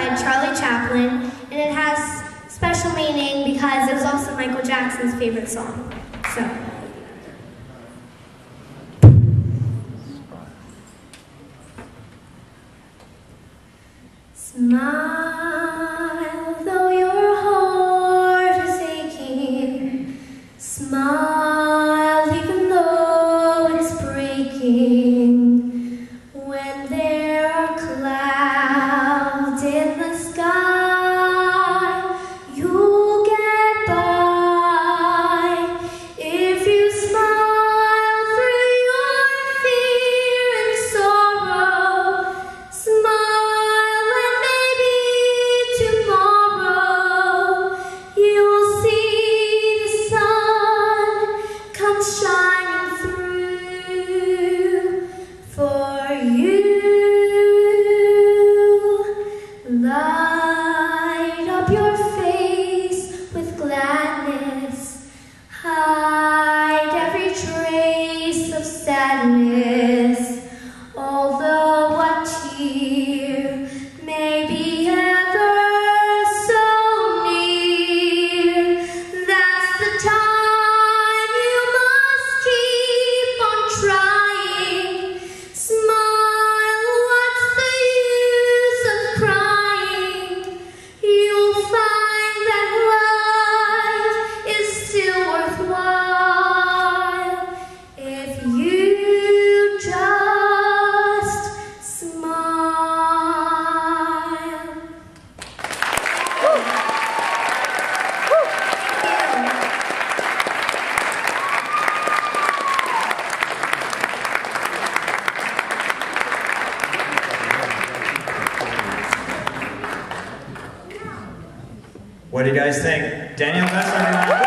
by Charlie Chaplin, and it has special meaning because it was also Michael Jackson's favorite song. So. Smile, though your heart is aching. Smile. What do you guys think? Danielle Bessler.